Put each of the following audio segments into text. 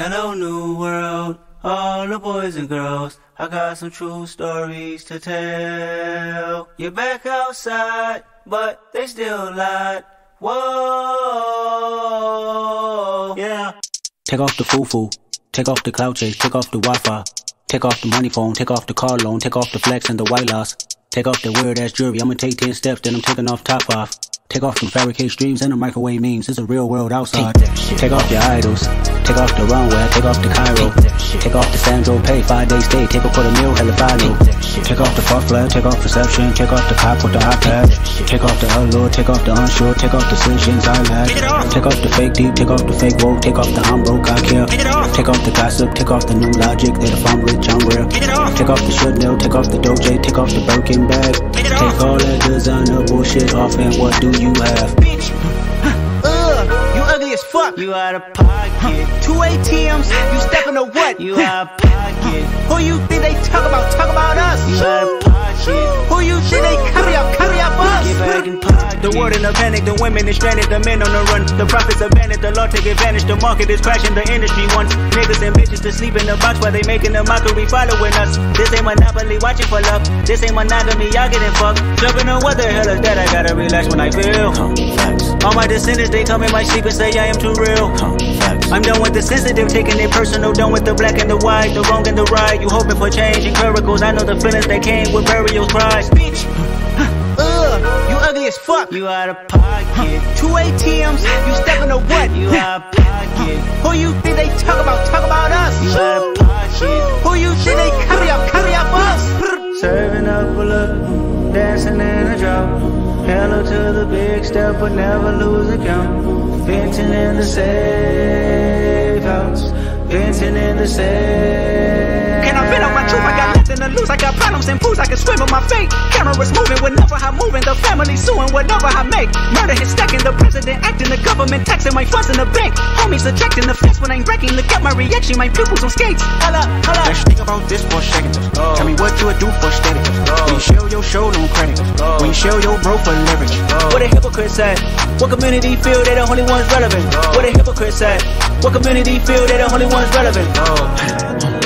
Hello, new world, all the boys and girls. I got some true stories to tell. You're back outside, but they still lied. Whoa, yeah. Take off the foo-foo, take off the cloud chase, take off the Wi-Fi, take off the money phone, take off the car loan, take off the flex and the white loss, take off the weird ass jewelry. I'ma take 10 steps, then I'm taking off top off. Take off them fabricated streams and the microwave memes. It's a real world outside. Take off your idols. Take off the runway. Take off the Cairo. Take off the Sandro Pay. Five day stay. Take a quarter meal. Hella value. Take off the fuck flag. Take off perception. Take off the cop with the iPad. Take off the allure. Take off the unsure. Take off the decisions I lack. Take off the fake deep. Take off the fake woke. Take off the I'm broke. I care. Take off the gossip. Take off the new logic. That if I'm rich, I'm real. Take off the Chanel. Take off the Dolce. Take off the Birkin bag. Take all that designer bullshit off and what do you have? Ugh, you ugly as fuck. You out of pocket. Two ATMs, you stepping to what? You out of pocket. Who you think they talk about? Talk about us. You out of pocket. Who you think they carry up? Carry up us. Get back in pocket. The world in a panic, the women is stranded, the men on the run. The profits abandoned, the law take advantage. The market is crashing, the industry wants niggas and bitches to sleep in the box while they making a mockery following us. This ain't monopoly, watching for love. This ain't monogamy, y'all getting fucked. Jumping on what the hell is that? I gotta relax when I feel. All my descendants, they come in my sleep and say I am too real. I'm done with the sensitive, taking it personal. Done with the black and the white, the wrong and the right. You hoping for change and miracles. I know the feelings that came with burial cries. Bitch. Ugh, you ugly as fuck. You out of pocket. Two ATMs, you stepping to what? You out of pocket. Who you think they talk about? Talk about us. You out of pocket. Who you think they carry up? Carry up us. Serving up a look, dancing in a drop. Hello to the big step, but never lose account. Venting in the safe house. Venting in the safe. Can I vent on my truth? I got nothing to lose. I got problems and pools. I can swim with my fate. Cameras moving whenever I'm moving. The family suing whatever I make. Murder is stacking. The president acting. The government taxing my funds in the bank. Homies ejecting the fence when I'm wrecking. Look at my reaction. My pupils on skates. Holla, holla. Let's think about this for a second. Oh. Tell me what you would do for steady. Oh. When you show your show, no credit. Oh. When you show your bro for leverage. What a hypocrite said. What community feel they the only ones relevant? What a hypocrite said. What community feel they the only ones relevant?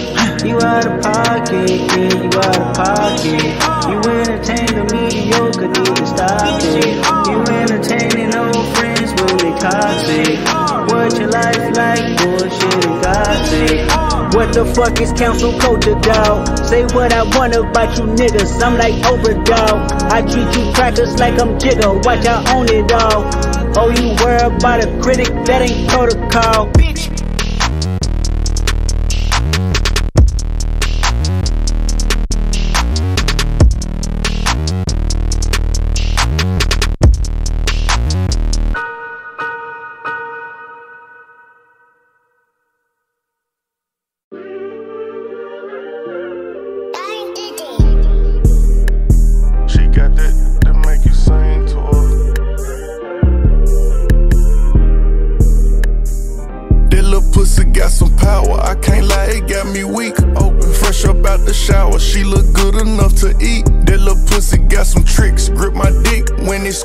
You out of pocket, yeah, you out of pocket. You entertain the mediocre, need to stop it. You entertaining old friends when they toxic. What your life like, bullshit and gossip. What the fuck is cancel culture, dog? Say what I want about you niggas. I'm like Oprah, dog. I treat you crackers like I'm Jigga. Watch I own it all. Oh, you worry about a critic? That ain't protocol. Bitch.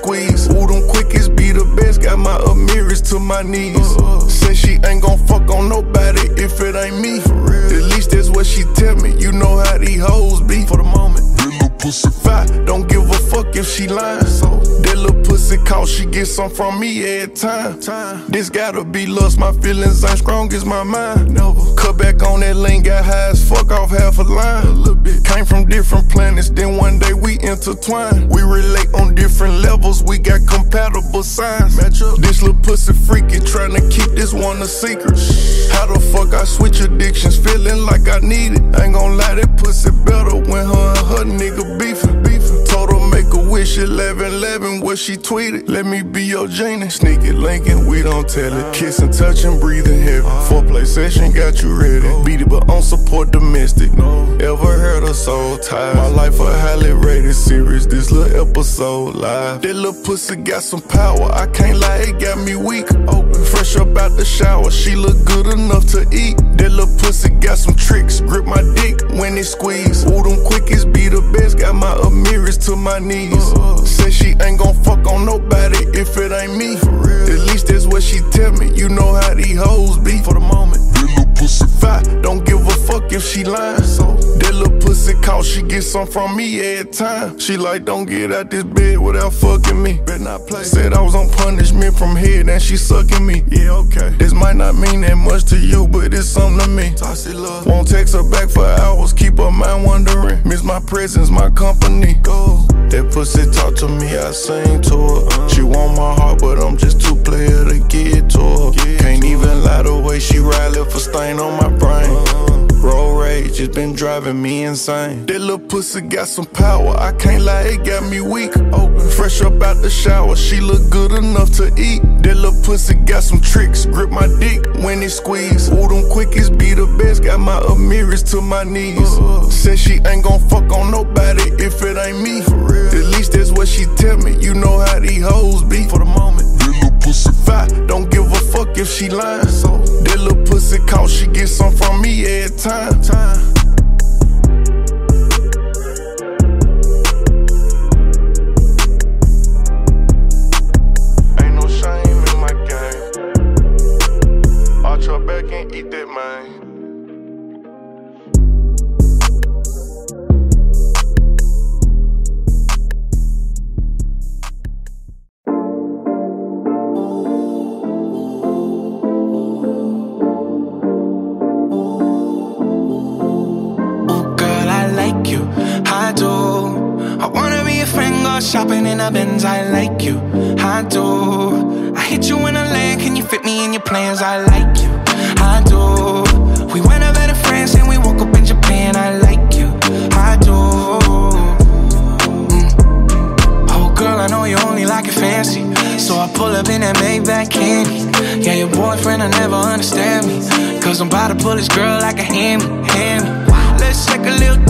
Squeeze. Ooh, them quickest be the best. Got my Amiris to my knees. Say she ain't gon' fuck on nobody if it ain't me. For real. At least that's what she tell me. You know how these hoes be for the moment. That little pussy fat. Don't give a fuck if she lying. So that little pussy call, she get some from me every time. time. This gotta be lust. My feelings ain't strong as my mind. Never. Cut back on that lane, got high as fuck off half a line. A little bit. Came from different planets, then one day we intertwine. We relate on different levels, we got compatible signs. Match up. This little pussy freaky, trying to keep this one a secret. How the fuck I switch addictions, feeling like I need it. Ain't gon' lie, that pussy better when her and her nigga beefing. beefing. Told her make a wish 11 11 what she tweeted. Let me be your genie. Sneak it, linking, we don't tell it. Kiss and touch and breathe breathing heavy. Foreplay session got you ready. Beat it, but on support domestic. Ever heard a soul tie? My life a highly rated series. This little episode live. That little pussy got some power. I can't lie, it got me weak. Oh, Open, fresh up out the shower. She look good enough to eat. That little pussy got some tricks. Grip my dick when it squeeze. Ooh, them quickies be the best. Got my Amiris to my knees. Say she ain't gon' fuck on nobody if it ain't me. At least that's what she tell me. You know how these hoes be for the moment. That little pussy fat, don't give a fuck if she lying. So that little pussy call, she get some from me every time. She like, don't get out this bed without fucking me. Better not play. Said I was on punishment from head and she sucking me. Yeah, okay. This might not mean that much to you, but it's something to me. Tossy love. Won't text her back for hours, keep her mind wondering. Miss my presence, my company. Go. That pussy talk to me, I sing to her. Uh-huh. She want my heart, but I'm just too player to get to her. Can't even lie the way she ride, a stain on my brain. Road rage, it's been driving me insane. That little pussy got some power, I can't lie, it got me weak. Open, fresh up out the shower, she look good enough to eat. That little pussy got some tricks, grip my dick when it squeeze. Ooh, them quickies be the best, got my Amiris to my knees. Said she ain't gon' fuck on nobody if it ain't me. For. At least that's what she tell me, you know how these hoes be. For the moment, pussy fat, don't give a fuck if she lying. So, that little pussy call, she get some from me every time. time. I like you. I do. I hit you in a land. Can you fit me in your plans? I like you. I do. We went over to France and we woke up in Japan. I like you. I do. Mm. Oh, girl, I know you only like it fancy. So I pull up in that Maybach candy. Yeah, your boyfriend will never understand me. Cause I'm about to pull this girl like a hammy, hammy. Let's take a little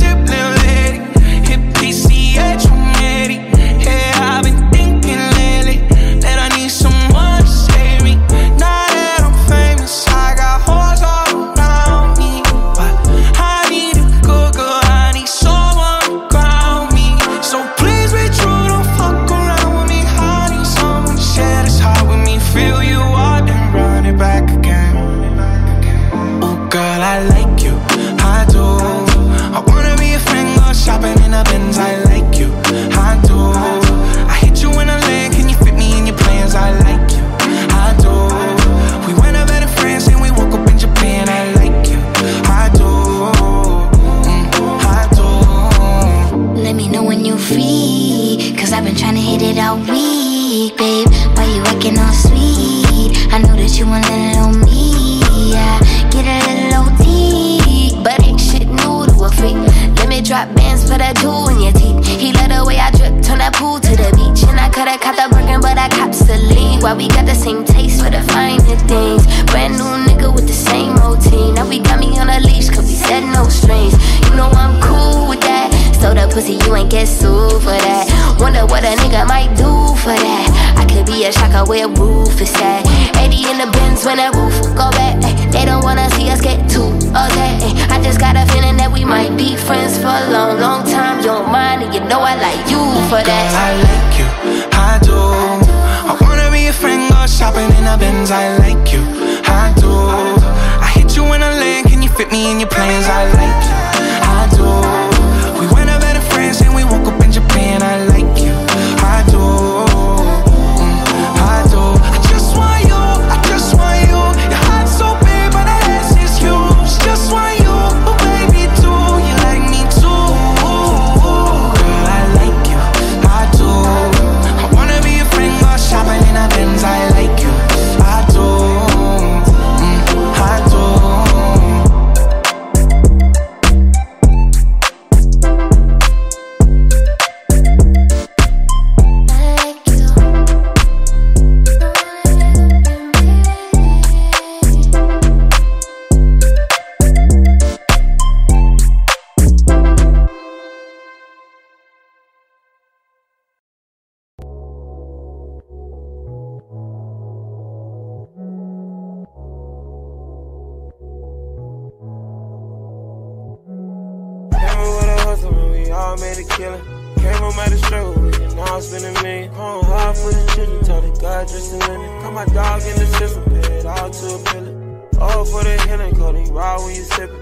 To hit it all week, babe. Why you acting all sweet? I know that you want a little me. Yeah, get a little OT. But ain't shit new to a freak. Let me drop bands for that jewel in your teeth. He let the way I drip, turn that pool to the beach. And I coulda caught the Birkin, but I cops the lead. Why we got the same taste for the finer things? Brand new nigga with the same routine. Now we got me on a leash, cause we said no strings. You know I'm cool with that. So the pussy, you ain't get sued for that. Wonder what a nigga might do for that. I could be a shocker where roof is at. 80 in the bins when that roof go back. They don't wanna see us get too upset. I just got a feeling that we might be friends for a long, long time. You don't mind, and you know I like you for Girl, that. I like you, I do. I wanna be a friend, go shopping in the Benz. I like you, I do. I hit you in a land, can you fit me in your plans? I like you, I do.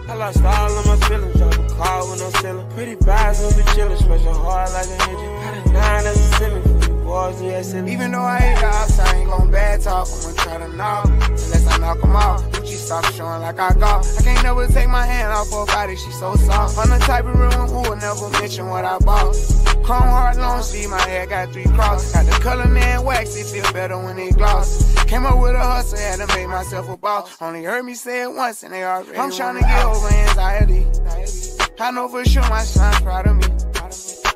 I lost all of my feelings, on a car with no ceiling. Pretty vibes, we be chillin', smashing hard like an engine. Got a nine as a seven for you boys, yeah, silly. Even though I hate the ops, I ain't gon' bad talk. I'm gonna try to knock, unless I knock 'em off. Gucci stop showing like I golf. I can't never take my hand off her body, she so soft. I'm the type of room who will never mention what I bought. Chrome hard long see my hair got three cross. Got the color man wax, it feel better when it gloss. Came up with a hustle, had to make myself a boss. Only heard me say it once and they already. I'm trying to get over anxiety. I know for sure my son's proud of me.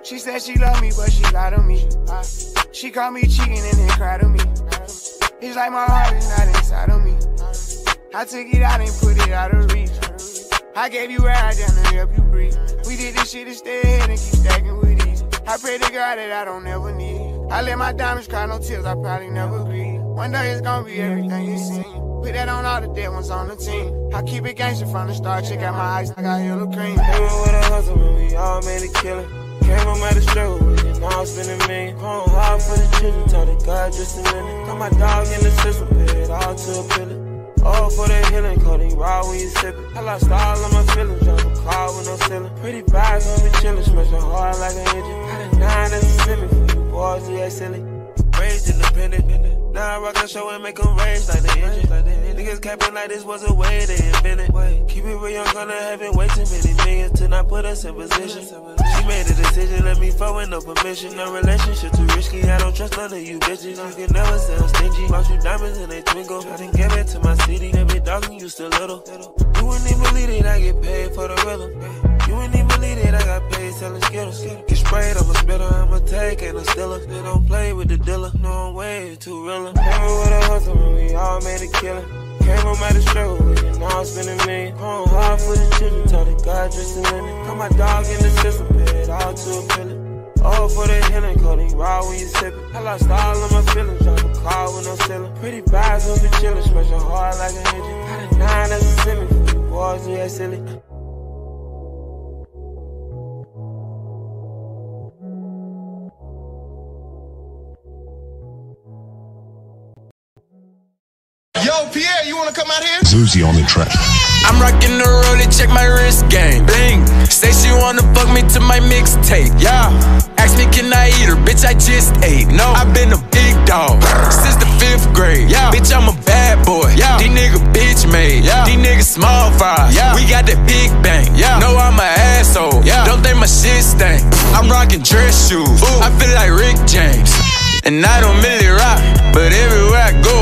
She said she love me, but she lied to me. She called me cheating and then cried to me. It's like my heart is not inside of me. I took it out and put it out of reach. I gave you ride down to help you breathe. We did this shit to stay ahead and keep stacking with ease. I pray to God that I don't ever need. I let my diamonds cry, no tears, I probably never grieve. One day it's gonna be everything you seen. Put that on all the dead ones on the team. I keep it gangster from the start. Check out my ice, I got yellow cream. Came with a hustle when we all made a killing. Came home at a struggle it, now I'm spending million. Going hard for the children, taught the God just a minute. Got my dog in the system, it all to a pillar. All for the healing, coding raw when you sippin'. I lost all of my feelings, drive a car with no ceiling. Pretty vibes on me chillin', smashing hard like an engine. Got a nine as a semi for you boys, yeah, silly. Independent, now I rock the show and make them rage like the engine. Niggas capping like this was a way they invented. Keep it real, I'm gonna have it way too many millions to not put us in position. She made a decision, let me with no permission. No relationship too risky, I don't trust none of you bitches. You can never sound stingy. Bought you diamonds and they twinkle. I didn't give it to my city, that big dog when you still little. You wouldn't even believe it, I get paid for the rhythm. You wouldn't even believe it, I got paid selling Skittles. Get sprayed, I'm a spitter, I'm a take and a stiller. They don't play with the dealer, no I'm way too realer. Came with a hustle when we all made a killing. Came home at a struggle it, now I'm spending million. Going hard for the children, taught God just a minute. Got my dog in the system, pay it all to a pillar. All for the healing, coding raw when you sip it. I lost all of my feelings, drive a car no ceiling. Pretty vibes when we chillin', smashing hard like an engine. Got a nine as a semi boys, yeah, silly. Wanna come out here? Zuzi on the track. I'm rocking the rollie, check my wrist game. Bling. Say she wanna fuck me to my mixtape. Yeah. Ask me, can I eat her? Bitch, I just ate. No, I've been a big dog since the fifth grade. Yeah. Bitch, I'm a bad boy. Yeah. These niggas bitch made. Yeah. These niggas small fries. Yeah. We got that big bang. Yeah. No, I'm a asshole. Yeah. Don't think my shit stink. I'm rocking dress shoes. Ooh. I feel like Rick James. And I don't really rock, but everywhere I go,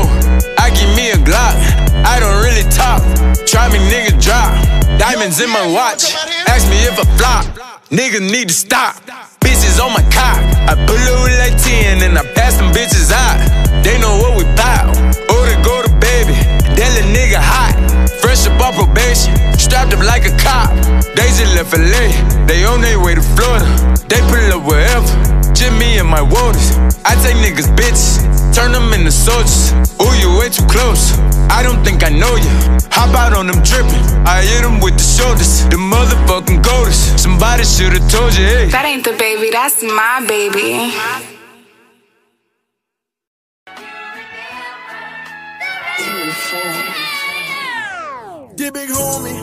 I give me a Glock. I don't really talk. Try me, nigga, drop. Diamonds in my watch. Ask me if I flop. Niggas need to stop. Bitches on my cock. I up like 10 and I pass them bitches out. They know what we bout. Order go to baby. That little nigga hot. Fresh up on probation. Strapped up like a cop. They just left LA. They on their way to Florida. They pull up wherever. Just me and my waters. I take niggas bitches, turn them into soldiers. Ooh, you way too close. I don't think I know you. Hop out on them dripping. I hit them with the shoulders. The motherfucking goldest. Somebody should've told you, hey. That ain't the baby, that's my baby. Dear big homie,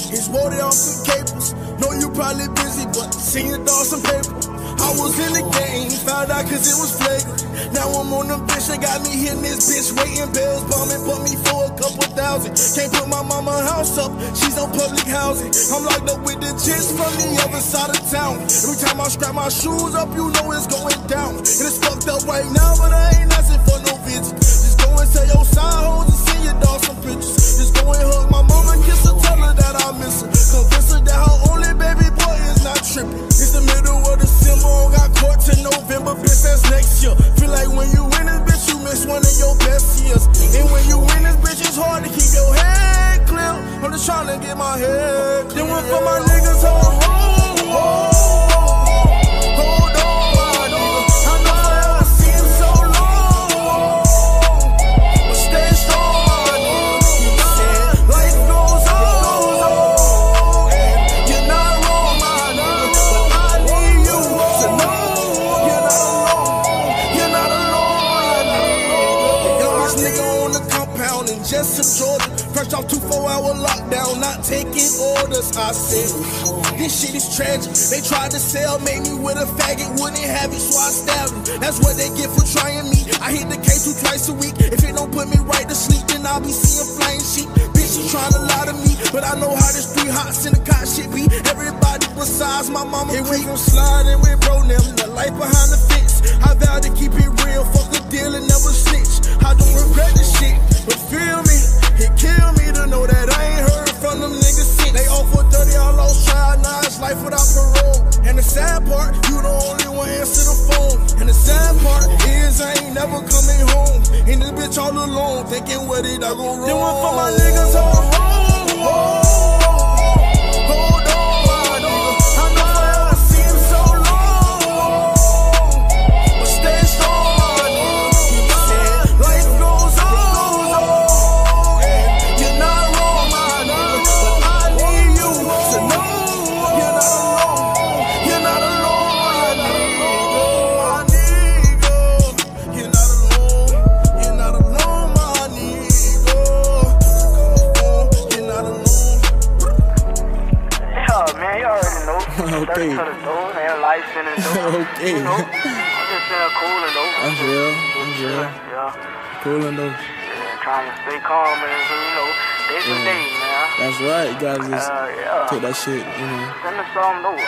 he's loaded off some capers. Know you probably busy, but seen your dog some paper. I was in the game, found out cause it was flagrant. Now I'm on the bitch, they got me hitting this bitch, waiting bills, bumming, put me for a couple thousand. Can't put my mama house up, she's on public housing. I'm locked up with the chicks from the other side of town. Every time I strap my shoes up, you know it's going down. And it's fucked up right now, but I Next year. Feel like when you win this bitch, you miss one of your best years. And when you win this bitch, it's hard to keep your head clear. I'm just trying to get my head clear. Then one for my niggas on the To sell, made me with a faggot, wouldn't have it, so I stabbed them. That's what they get for trying me. I hit the K2 twice a week. If it don't put me right to sleep, then I'll be seeing flying sheep. Bitch, she trying to lie to me, but I know how this three hot in the cot shit be. Everybody besides my mama. It went from sliding with bro them, the life behind the fence. I vow to keep it real, fuck a deal and never snitch. I don't regret this shit, but feel me, it kill me to know that I 30, I lost trial, now it's life without parole. And the sad part, you the only one answer the phone. And the sad part is I ain't never coming home. And this bitch all alone, thinking what did I go wrong? Then one for my niggas on door. Okay. You know, I'm just saying cooling though. That's real. That's real. Yeah, Cooling though. yeah, trying to stay calm and you know, day to Yeah. day, man. That's right. You gotta just Uh, yeah. take that shit, you know. Send us some though.